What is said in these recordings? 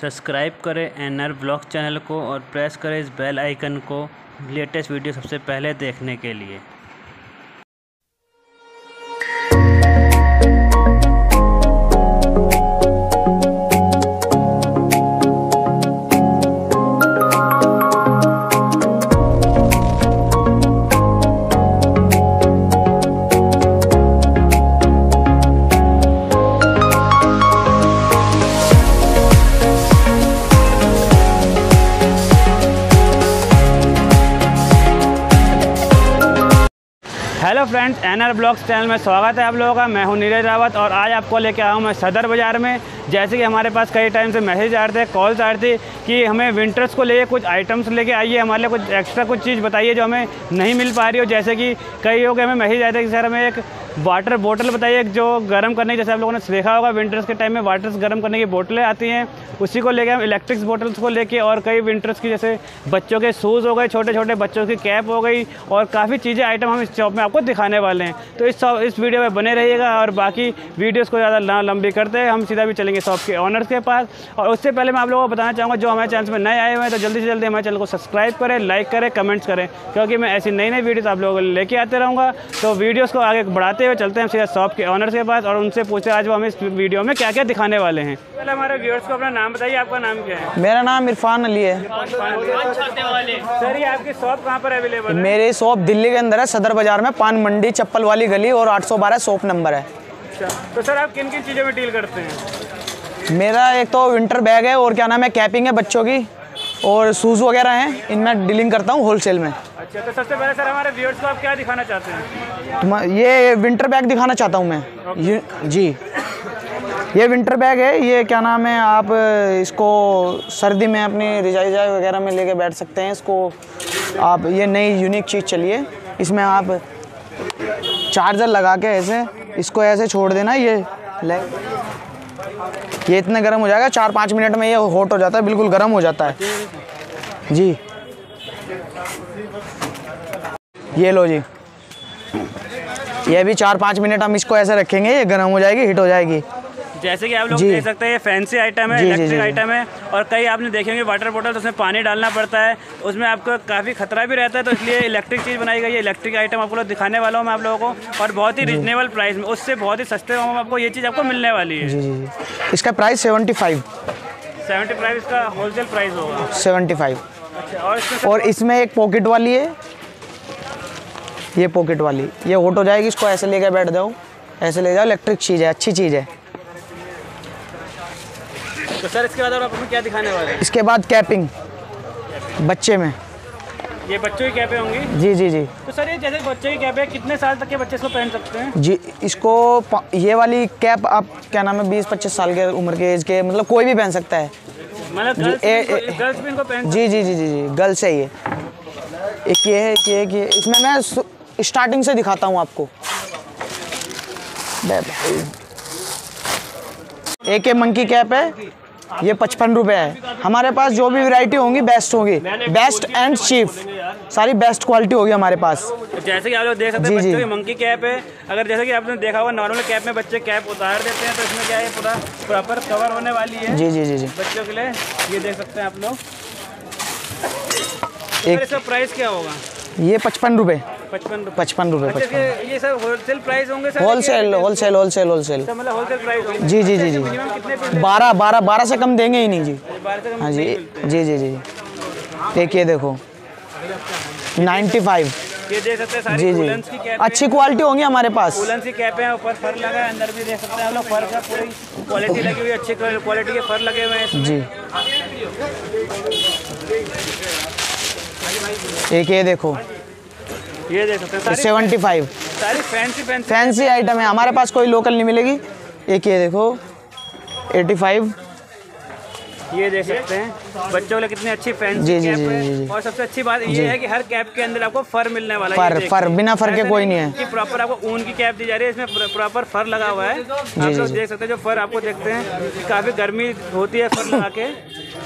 Subscribe करें N R blog channel को और प्रेस करें इस बेल आइकन को लेटेस्ट वीडियो सबसे पहले देखने के लिए। Friends N R blogs channel में स्वागत है आप लोगों का। मैं हूँ नीरज रावत और आज आपको लेके आया हूँ मैं सदर बाज़ार में। जैसे कि हमारे पास कई टाइम से मैसेज आ रहे थे कॉल्स आ रहे थे कि हमें विंटर्स को लेके कुछ आइटम्स लेके आइए, हमारे लिए कुछ एक्स्ट्रा कुछ चीज़ बताइए जो हमें नहीं मिल पा रही हो। जैसे कि कई लोग हमें मैसेज आए थे कि, सर, हमें एक वाटर बोतल बताइए, जो गर्म करने की, जैसे आप लोगों ने देखा होगा विंटर्स के टाइम में वाटर्स गर्म करने की बोतलें आती हैं, उसी को लेके हम इलेक्ट्रिक्स बोटल्स को लेके और कई विंटर्स की, जैसे बच्चों के शूज़ हो गए छोटे छोटे बच्चों की कैप हो गई, और काफ़ी चीज़ें आइटम हम इस शॉप में आपको दिखाने वाले हैं। तो इस शॉप इस वीडियो में बने रहिएगा और बाकी वीडियोज़ को ज़्यादा ना लंबी करते हैं, हम सीधा भी चलेंगे शॉप के ऑनर्स के पास। और उससे पहले मैं आप लोगों को बताना चाहूँगा, जो हमारे चैनल में नए आए हुए हैं तो जल्दी से जल्दी हमारे चैनल को सब्सक्राइब करें लाइक करें कमेंट्स करें, क्योंकि मैं ऐसी नई नई वीडियोज़ आप लोगों को लेके आते रहूँगा। तो वीडियोज़ को आगे बढ़ाते हुए चलते हैं सीधा शॉप के ऑनर्स के पास और उनसे पूछते हैं आज वो हमें इस वीडियो में क्या क्या दिखाने वाले हैं। पहले हमारे व्यूअर्स को अपना नाम बताइए आपका नाम क्या है? मेरा नाम इरफान अली है। सर ये आपकी शॉप कहाँ पर अवेलेबल है? मेरी शॉप दिल्ली के अंदर है सदर बाज़ार में पान मंडी चप्पल वाली गली और 812 शॉप नंबर है। अच्छा तो सर आप किन किन चीज़ों में डील करते हैं? मेरा एक तो विंटर बैग है और क्या नाम है कैपिंग है बच्चों की। और शूज़ वगैरह हैं इनमें डीलिंग करता हूँ होलसेल में। अच्छा तो सबसे पहले सर हमारे व्यूअर्स को आप क्या दिखाना चाहते हैं? तुम ये विंटर बैग दिखाना चाहता हूँ मैं। ये जी। ये विंटर बैग है ये क्या नाम है आप इसको सर्दी में अपनी रिजाई जाई वगैरह में लेके बैठ सकते हैं इसको आप ये नई यूनिक चीज़ चलिए इसमें आप चार्जर लगा के ऐसे इसको ऐसे छोड़ देना ये ले। ये इतना गर्म हो जाएगा चार पाँच मिनट में ये हॉट हो जाता है बिल्कुल गर्म हो जाता है। जी। ये लो जी। ये भी चार पाँच मिनट हम इसको ऐसे रखेंगे ये गर्म हो जाएगी हिट हो जाएगी। जैसे कि आप लोग देख सकते हैं ये फैंसी आइटम है इलेक्ट्रिक। आइटम है और कई आपने देखे होंगे वाटर बोतल तो उसमें पानी डालना पड़ता है उसमें आपको काफ़ी खतरा भी रहता है तो इसलिए इलेक्ट्रिक चीज़ बनाई गई है इलेक्ट्रिक आइटम आपको लोग दिखाने वाला हूँ मैं आप लोगों को और बहुत ही रिजनेबल प्राइस में उससे बहुत ही सस्ते में आपको ये चीज़ आपको मिलने वाली है। जी जी इसका price seventy five seventy price इसका होलसेल प्राइस होगा। सेवेंटी फाइव और इसमें और इसमें एक पॉकेट वाली है। ये पॉकेट वाली। ये हॉट हो जाएगी इसको ऐसे लेकर बैठ जाओ। ऐसे ले जाओ इलेक्ट्रिक चीज़ है अच्छी चीज़ है। तो सर इसके बाद और आप क्या दिखाने वाले हैं? इसके बाद कैपिंग बच्चे में। ये बच्चों की कैपें होंगी? जी जी जी। तो सर ये जैसे बच्चे की कैप है कितने साल तक के बच्चे इसको पहन सकते हैं? जी इसको ये वाली कैप आप क्या नाम है बीस पच्चीस साल के उम्र के एज के मतलब कोई भी पहन सकता है। मतलब जी, जी जी जी जी गर्ल्स है ये। एक ये है एक ये है, एक ये। है। इसमें मैं स्टार्टिंग से दिखाता हूँ आपको। एक ये मंकी कैप है। ये पचपन रुपये है। हमारे पास जो भी वैरायटी होंगी बेस्ट होगी। बेस्ट एंड चीप सारी बेस्ट क्वालिटी होगी हमारे पास। जैसे कि आप लोग देख सकते हैं बच्चों। की मंकी कैप है। अगर जैसे कि आपने देखा होगा नॉर्मल कैप में बच्चे कैप उतार देते हैं तो इसमें क्या है पूरा प्रॉपर कवर होने वाली है। जी जी जी जी। बच्चों के लिए ये देख सकते हैं आप लोग। एक- एक इसका प्राइस क्या होगा? ये पचपन रुपये पचपन रुपये पचपन रुपये पचपन। इसके- ये सब होलसेल प्राइस होंगे सर होलसेल होलसेल होलसेल जी जी जी जी। बारह बारह बारह से कम देंगे ही नहीं जी। बारह से कम हाँ जी जी जी जी। देखिए देखो। 95 ये देख सकते हैं सारी जी जी। की कैप अच्छी क्वालिटी होंगी हमारे पास। की कैप है ऊपर फर लगा है अंदर भी देख सकते हैं आप लोग फर का पूरी क्वालिटी लगी हुई अच्छी क्वालिटी के फर लगे हुए हैं जी। एक ये देखो। ये देख हैं सेवेंटी फाइव सारी फैंसी फैंसी फैंसी आइटम है। हमारे पास कोई लोकल नहीं मिलेगी। एक ये देखो। एटी फाइव ये देख सकते हैं। बच्चों के लिए कितनी अच्छी फैंसी जी, जी, कैप जी, जी, जी। और सबसे अच्छी बात ये है कि हर कैप के अंदर आपको फर मिलने वाला फर- देख फर, बिना फर के कोई नहीं है। कि प्रॉपर आपको ऊन की कैप दी जा रही है इसमें प्रॉपर फर लगा हुआ है। आप लोग देख सकते हैं जो फर आपको देखते हैं काफ़ी गर्मी होती है फर लगा के।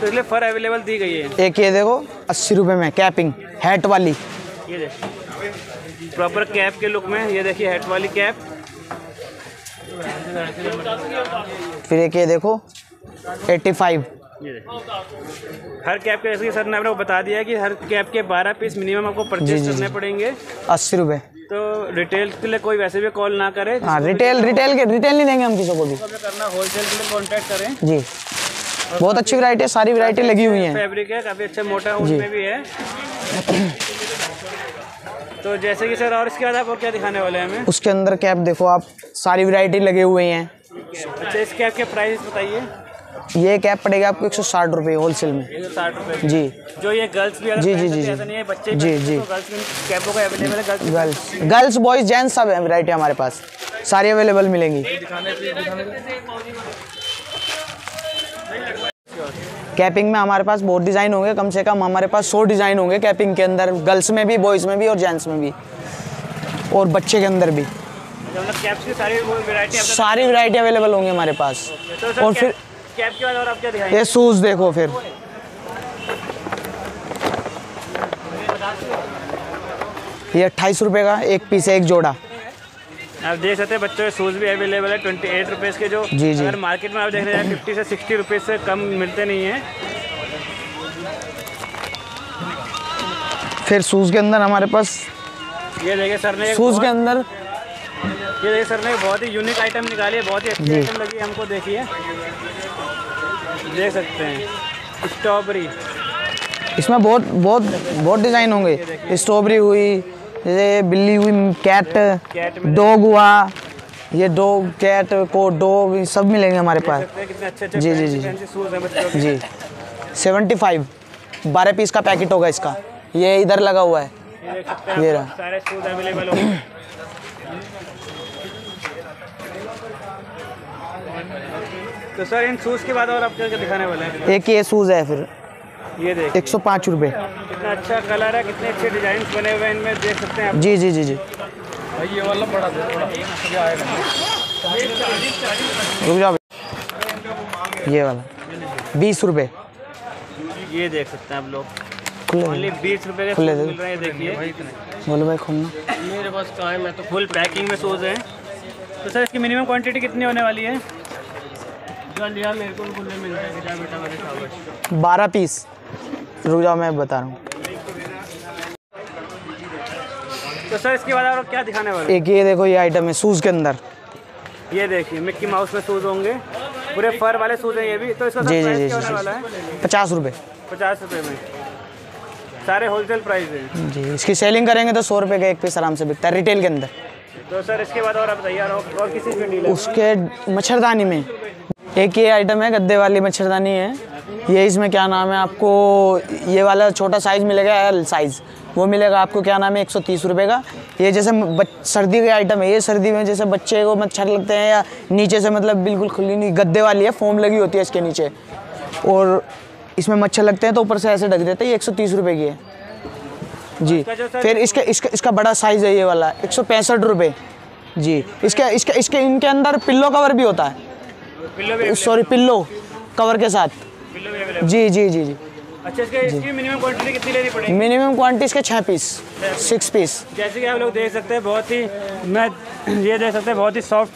तो इसलिए फर अवेलेबल दी गई है। एक ये देखो अस्सी रुपये में कैपिंग हैट वाली। ये देखिए प्रॉपर कैप के लुक में ये देखिए हेड वाली कैप फिर एक ये देखो एट्टी फाइव ये देखिए हर कैप के जैसे सर ने आपको बता दिया है कि हर कैप के बारह पीस मिनिमम आपको परचेज करने पड़ेंगे। अस्सी रुपये तो रिटेल के लिए कोई वैसे भी कॉल ना करे। हाँ रिटेल रिटेल के रिटेल नहीं देंगे हम किसी को भी। करना होलसेल के लिए कॉन्टैक्ट करें। जी। बहुत अच्छी वैरायटी है सारी वैरायटी लगी हुई हैं। फैब्रिक है काफ़ी अच्छा मोटा उसमें भी है। तो जैसे कि सर और इसके बाद आप और क्या दिखाने वाले हैं हमें? उसके अंदर कैप देखो आप सारी वैरायटी लगे हुए हैं। अच्छा इस कैप के प्राइस बताइए। ये कैप पड़ेगा आपको एक सौ साठ रुपये होलसेल में। एक सौ साठ रुपये जी। जो ये गर्ल्स भी जी, पहन जी, जी, नहीं है बच्चे जी, जी। तो गर्ल्स कैपों का अवेलेबल है girls girls girls boys gents सब वैरायटी हमारे पास। सारी अवेलेबल मिलेंगी। कैपिंग में हमारे पास बहुत डिज़ाइन होंगे कम से कम हमारे पास सौ डिज़ाइन होंगे कैपिंग के अंदर गर्ल्स में भी बॉयज़ में भी और जेंट्स में भी और बच्चे के अंदर भी। मतलब कैप्स की सारी वैरायटी अवेलेबल होंगी हमारे पास। तो और फिर कैप के बाद और आप क्या ये शूज़ देखो फिर। ये अट्ठाईस रुपये का एक पीस है एक जोड़ा। आप देख सकते हैं बच्चों के शूज़ भी अवेलेबल है ट्वेंटी एट रुपीज़ के जो जी, जी। अगर मार्केट में आप देख रहे हैं फिफ्टी से सिक्सटी रुपीज़ से कम मिलते नहीं हैं। फिर शूज़ के अंदर हमारे पास? ये देखिए सर ने शूज़ के अंदर? ये देखिए सर ने बहुत ही यूनिक आइटम निकाली है बहुत ही अच्छी आइटम लगी हमको देखिए। देख सकते हैं। स्ट्रॉबेरी इसमें बहुत बहुत बहुत डिज़ाइन होंगे। स्ट्रॉबेरी हुई ये बिल्ली हुई कैट डॉग हुआ ये डॉग कैट को डॉग सब मिलेंगे हमारे पास। हैं अच्छे अच्छे जी, जी, जी। जी। Seventy five. बारह पीस का पैकेट होगा इसका। ये इधर लगा हुआ है। ये रहा। सारे शूज़ अवेलेबल तो सर इन शूज़ के बाद और आप क्या दिखाने वाले हैं? एक ये शूज़ है फिर। ये देख एक सौ पाँच रुपये कितना अच्छा कलर है कितने अच्छे डिज़ाइन बने हुए हैं इनमें देख सकते हैं आप। जी जी जी जी। ये वाला बड़ा ये रुक जाओ ये वाला। बीस रुपये ये देख सकते हैं आप लोग। खुले बीस रुपए के खुले मिल रहे हैं देखिए। बोलो भाई खोलना। मेरे पास कहाँ है? मैं तो फुल पैकिंग में शूज़ हैं। तो सर इसकी मिनिमम क्वांटिटी कितनी होने वाली है? जो लिया मेरे को खुले मिल जाएगा जा बेटा मेरे साथ। बारह पीस। रुक जाओ मैं बता रहा हूँ। तो सर इसके बाद और क्या दिखाने वाले एक ये देखो ये आइटम है शूज़ के अंदर। ये देखिए मिक्की माउस में शूज़ होंगे। पूरे फर वाले शूज़ हैं ये भी। तो इसका जी, जी, जी, जी, वाला है? पचास रुपये पचास रुपये में। सारे होलसेल प्राइस हैं। जी इसकी सेलिंग करेंगे तो सौ रुपये का एक पीस आराम से बिकता है रिटेल के अंदर। तो सर इसके बाद और आप तैयार हो और किसी उसके मच्छरदानी में। एक ये आइटम है गद्दे वाली मच्छरदानी है। ये इसमें क्या नाम है आपको? ये वाला छोटा साइज़ मिलेगा एल साइज़ वो मिलेगा आपको क्या नाम है? एक सौ तीस रुपये का। ये जैसे सर्दी का आइटम है। ये सर्दी में जैसे बच्चे को मच्छर लगते हैं या नीचे से मतलब बिल्कुल खुली नहीं गद्दे वाली है फोम लगी होती है इसके नीचे। और इसमें मच्छर लगते हैं तो ऊपर से ऐसे ढक देते हैं। ये एक सौ तीस रुपये की है। जी। फिर इसके इसका इसका बड़ा साइज़ है ये वाला। एक सौ पैंसठ रुपये जी। इसके इसके इसके इनके अंदर पिल्लो कवर भी होता है। सॉरी पिल्लो कवर के साथ। जी जी जी जी। अच्छा इसके इसकी मिनिमम क्वांटिटी कितनी लेनी पड़ेगी? मिनिमम क्वांटिटी इसके छः पीस सिक्स पीस जैसे कि आप लोग देख सकते हैं बहुत ही मैं ये देख सकते हैं बहुत ही सॉफ्ट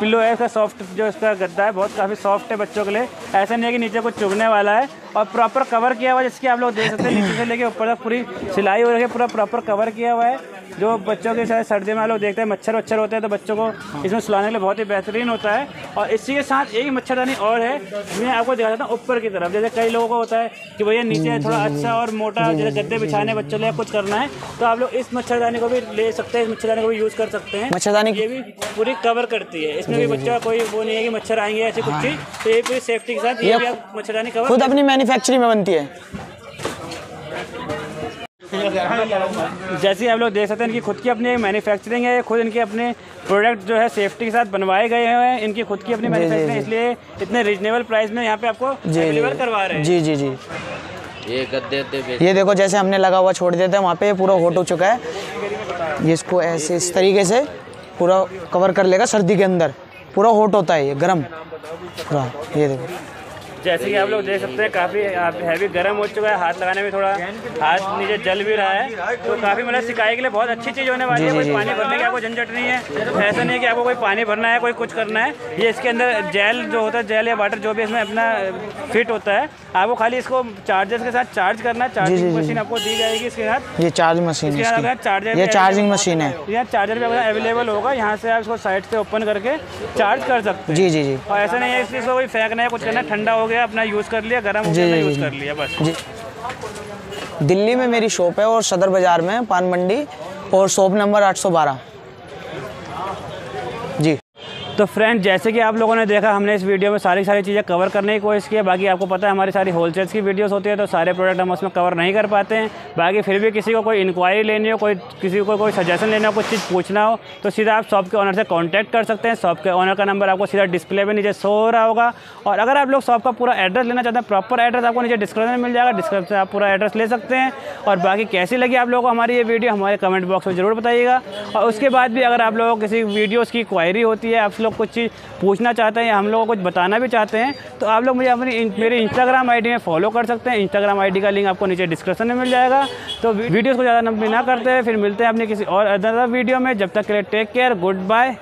पिल्लो है इसका सॉफ्ट जो इसका गद्दा है बहुत काफ़ी सॉफ्ट है बच्चों के लिए। ऐसा नहीं है कि नीचे कुछ चुभने वाला है। और प्रॉपर कवर किया हुआ है जिसकी आप लोग देख सकते हैं नीचे से लेके ऊपर तक पूरी सिलाई हो रही है पूरा प्रॉपर कवर किया हुआ है। जो बच्चों के शायद सर्दी में आप लोग देखते हैं मच्छर वच्छर होते हैं तो बच्चों को इसमें सुलाने के लिए बहुत ही बेहतरीन होता है। और इसी के साथ एक मच्छरदानी और है मैं आपको दिखा देता हूँ ऊपर की तरफ़। जैसे कई लोगों को होता है कि भैया नीचे थोड़ा अच्छा और मोटा जैसे गद्दे बिछाने बच्चों लिए कुछ करना है तो आप लोग इस मच्छरदानी को भी ले सकते हैं इस मच्छरदानी को भी यूज़ कर सकते हैं। मच्छरदानी ये भी पूरी कवर करती है। इसमें भी बच्चों का कोई वो नहीं है कि मच्छर आएँगे ऐसी कुछ चीज़। तो ये पूरी सेफ्टी के साथ ये ये भी आप मच्छरदानी कवर खुद अपनी मैन्युफैक्चरिंग में बनती है। जैसे ही आप लोग देख सकते हैं इनकी खुद की अपनी मैन्युफैक्चरिंग है खुद इनके अपने प्रोडक्ट जो है सेफ्टी के साथ बनवाए गए हैं इनकी खुद की अपनी मैन्युफैक्चरिंग इसलिए इतने रिजनेबल प्राइस में यहाँ पे आपको डिलीवर करवा रहे हैं। जी जी जी। ये गद्दे ये देखो जैसे हमने लगा हुआ छोड़ देते हैं वहाँ पे पूरा होट हो चुका है। ये इसको ऐसे इस तरीके से पूरा कवर कर लेगा सर्दी के अंदर। पूरा होट होता है ये गर्म। पूरा ये देखो। जैसे कि आप लोग देख सकते हैं काफ़ी हैवी गर्म हो चुका है हाथ लगाने में थोड़ा हाथ नीचे जल भी रहा है। तो काफ़ी मतलब सिकाई के लिए बहुत अच्छी चीज़ होने वाली है कोई पानी भरने की आपको झंझट नहीं है। ऐसा नहीं है कि आपको कोई पानी भरना है कोई कुछ करना है। ये इसके अंदर जेल जो होता है जेल या वाटर जो भी इसमें अपना फिट होता है आपको खाली इसको चार्जर के साथ चार्ज करना है। चार्जिंग मशीन आपको दी जाएगी इसके साथ। ये चार्ज मशीन चार्जर ये चार्जिंग मशीन है। यहाँ चार्जर भी अवेलेबल होगा यहाँ से आप इसको साइड से ओपन करके चार्ज कर सकते हैं। जी जी जी। और ऐसा नहीं है इसको कोई फेंकना है कुछ करना ठंडा हो गया अपना यूज़ कर लिया गर्म हो गया यूज़ कर लिया बस। जी। दिल्ली में मेरी शॉप है और सदर बाज़ार में पान मंडी और शॉप नंबर 812 जी तो फ्रेंड जैसे कि आप लोगों ने देखा, हमने इस वीडियो में सारी सारी चीज़ें कवर करने की कोशिश की है। बाकी आपको पता है, हमारी सारी होलसेल्स की वीडियोस होती है तो सारे प्रोडक्ट हम उसमें कवर नहीं कर पाते हैं। बाकी फिर भी किसी को कोई इंक्वायरी लेनी हो, कोई, किसी को कोई सजेशन लेना हो, कुछ चीज़ पूछना हो तो सीधा आप शॉप के ऑनर से कॉन्टैक्ट कर सकते हैं। शॉप के ऑनर का नंबर आपको सीधा डिस्प्ले में नीचे शो हो रहा होगा। और अगर आप लोग शॉप का पूरा एड्रेस लेना चाहते हैं प्रॉपर एड्रेस आपको नीचे डिस्क्रिप्शन में मिल जाएगा डिस्क्रिप्शन आप पूरा एड्रेस ले सकते हैं। और बाकी कैसी लगी आप लोगों को हमारी ये वीडियो हमारे कमेंट बॉक्स में ज़रूर बताइएगा। और उसके बाद भी अगर आप लोगों को किसी वीडियोज़ की क्वायरी होती है, आप लोग कुछ चीज़ पूछना चाहते हैं या हम लोग को कुछ बताना भी चाहते हैं तो आप लोग मुझे अपनी मेरी इंस्टाग्राम आईडी में फॉलो कर सकते हैं। इंस्टाग्राम आईडी का लिंक आपको नीचे डिस्क्रिप्शन में मिल जाएगा। तो वीडियोज़ को ज़्यादा नंबर ना करते हैं, फिर मिलते हैं अपने किसी और अदर वीडियो में। जब तक के लिए टेक केयर गुड बाय